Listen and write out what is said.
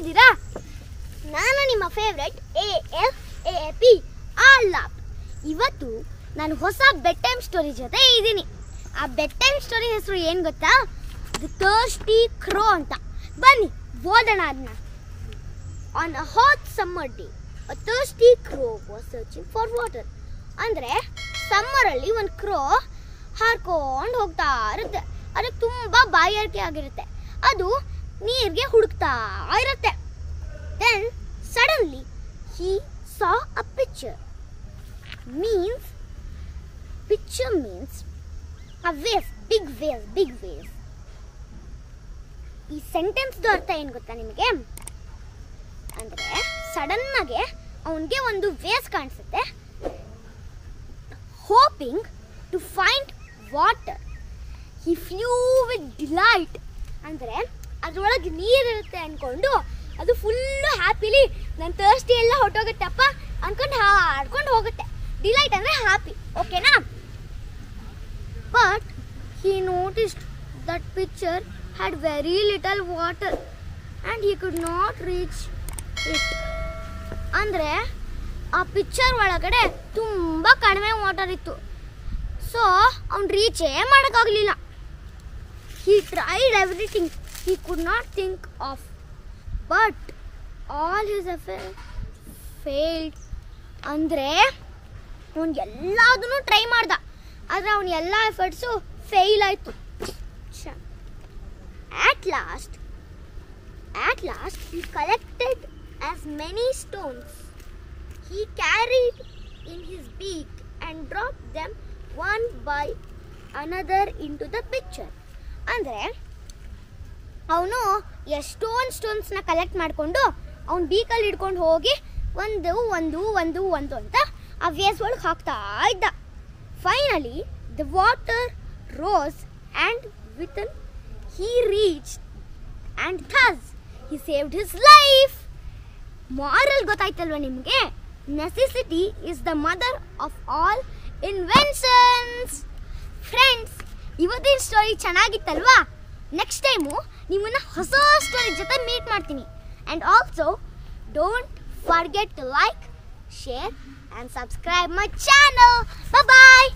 ಚೆನ್ನಾಗಿದ್ದೀರಾ ನಾನು ನಿಮ್ಮ favourite A F A P Alaap ಇವತ್ತು ನಾನು ಹೊಸ ಬೆಡ್ ಟೈಮ್ ಸ್ಟೋರಿ ಜೊತೆ ಇದ್ದೀನಿ. ಆ ಬೆಡ್ ಟೈಮ್ ಸ್ಟೋರಿ ಹೆಸರು ಏನು ಗೊತ್ತಾ? ದ ಥರ್ಸ್ಟಿ ಕ್ರೋ ಅಂತ. ಬನ್ನಿ, ಓದೋಣ ಅದನ್ನ on a hot summer day a thirsty crow was searching for water ಅಂದರೆ ಸಮ್ಮರಲ್ಲಿ ಒಂದು ಕ್ರೋ ಹಾರ್ಕೊಂಡು ಹೋಗ್ತಾ ಇರುತ್ತೆ. ಅದಕ್ಕೆ ತುಂಬ ಬಾಯಾರಿಕೆ ಆಗಿರುತ್ತೆ. ಅದು ನೀರಿಗೆ ಹುಡುಕ್ತಾ ಇರುತ್ತೆ. Then suddenly he saw a picture means picture means a wave big wave big wave ಈ ಸೆಂಟೆನ್ಸ್ದು ಅರ್ಥ ಏನು ಗೊತ್ತಾ ನಿಮಗೆ? ಅಂದರೆ ಸಡನ್ನಾಗೆ ಅವನಿಗೆ ಒಂದು ವೇಸ್ ಕಾಣಿಸುತ್ತೆ. Hoping to find water he flew with delight ಅಂದರೆ ಅದರೊಳಗೆ ನೀರಿರುತ್ತೆ ಅಂದ್ಕೊಂಡು ಅದು ಫುಲ್ಲು ಹ್ಯಾಪಿಲಿ ನನ್ನ ತರ್ಸ್ಟಿ ಎಲ್ಲ ಹೊಟ್ಟೋಗುತ್ತಪ್ಪ ಅಂದ್ಕೊಂಡು ಹಾಡ್ಕೊಂಡು ಹೋಗುತ್ತೆ. ಡಿಲೈಟ್ ಅಂದರೆ ಹ್ಯಾಪಿ ಓಕೆನಾ but he noticed that picture had very little water and he could not reach it ಅಂದರೆ ಆ ಪಿಕ್ಚರ್ ಒಳಗಡೆ ತುಂಬ ಕಡಿಮೆ ವಾಟರ್ ಇತ್ತು. ಸೊ ಅವ್ನು ರೀಚೇ ಮಾಡೋಕ್ಕಾಗಲಿಲ್ಲ. He tried everything he could not think of but all his affair failed ಅಂದರೆ ಅವನು ಎಲ್ಲದನ್ನು ಟ್ರೈ ಮಾಡ್ದ ಆದರೆ ಅವನ ಎಲ್ಲ ಎಫರ್ಟ್ಸು ಫೇಲ್ ಆಯಿತು at last at last he collected as many stones he carried in his beak and dropped them one by another into the picture ಅಂದರೆ ಅವನು ಎಷ್ಟೊಂದು ಸ್ಟೋನ್ಸ್ನ ಕಲೆಕ್ಟ್ ಮಾಡಿಕೊಂಡು ಅವ್ನು ಬೀಕಲ್ಲಿ ಹಿಡ್ಕೊಂಡು ಹೋಗಿ ಒಂದು ಒಂದು ಒಂದು ಒಂದು ಅಂತ ಆ ವೇಸ್ ಒಳಗೆ ಹಾಕ್ತಾ ಇದ್ದ. Finally the water rose and with he reach and thus he saved his life moral ಗೊತ್ತಾಯ್ತಲ್ವ ನಿಮಗೆ? Necessity is the mother of all inventions friends ಇವತ್ತಿನ ಸ್ಟೋರಿ ಚೆನ್ನಾಗಿತ್ತಲ್ವಾ? ನೆಕ್ಸ್ಟ್ ಟೈಮು ನಿಮ್ಮನ್ನ ಹೊಸ ಸ್ಟೋರಿ ಜೊತೆ ಮೀಟ್ ಮಾಡ್ತೀನಿ and also don't forget to like share and subscribe my channel bye